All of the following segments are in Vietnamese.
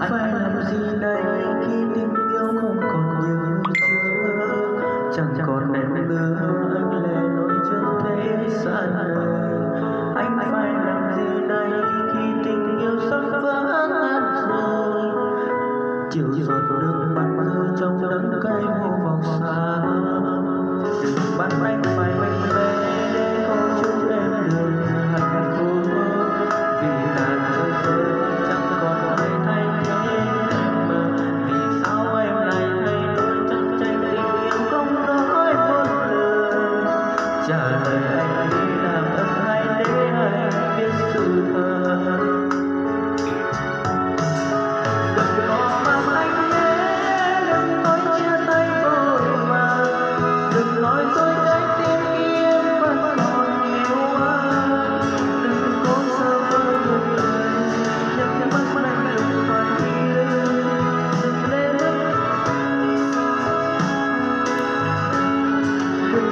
anh phải làm gì đây khi tình yêu không còn như trước chẳng còn em nữa anh lẻ loi trước thế xa đời anh phải làm gì đây khi tình yêu sắp vỡ rồi chiều rồi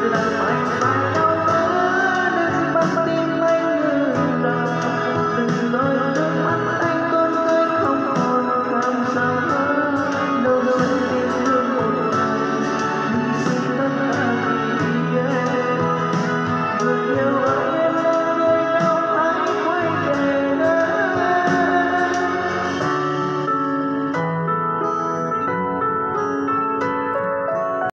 Música